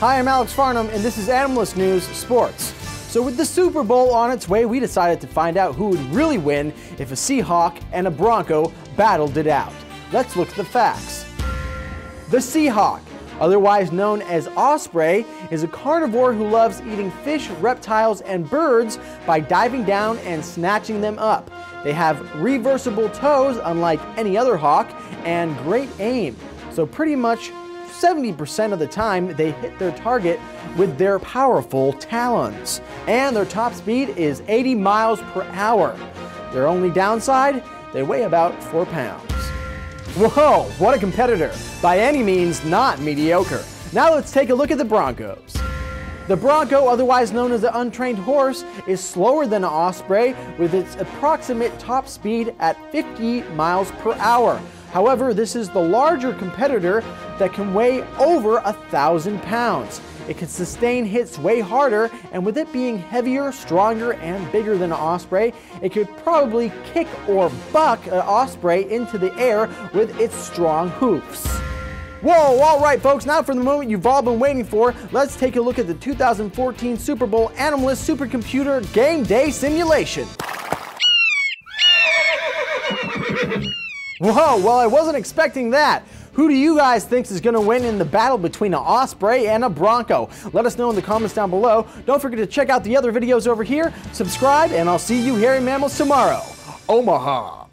Hi, I'm Alex Farnham, and this is Animalist News Sports. So, with the Super Bowl on its way, we decided to find out who would really win if a Seahawk and a Bronco battled it out. Let's look at the facts. The Seahawk, otherwise known as osprey, is a carnivore who loves eating fish, reptiles, and birds by diving down and snatching them up. They have reversible toes, unlike any other hawk, and great aim. So, pretty much 70% of the time, they hit their target with their powerful talons. And their top speed is 80 miles per hour. Their only downside, they weigh about 4 pounds. Whoa, what a competitor. By any means, not mediocre. Now let's take a look at the Broncos. The Bronco, otherwise known as the untrained horse, is slower than an osprey with its approximate top speed at 50 miles per hour. However, this is the larger competitor that can weigh over a thousand pounds. It can sustain hits way harder, and with it being heavier, stronger, and bigger than an osprey, it could probably kick or buck an osprey into the air with its strong hoofs. Whoa, all right, folks, now for the moment you've all been waiting for, let's take a look at the 2014 Super Bowl Animalist Supercomputer Game Day Simulation. Whoa, well, I wasn't expecting that. Who do you guys think is going to win in the battle between an Osprey and a Bronco? Let us know in the comments down below. Don't forget to check out the other videos over here, subscribe, and I'll see you hairy mammals tomorrow. Omaha.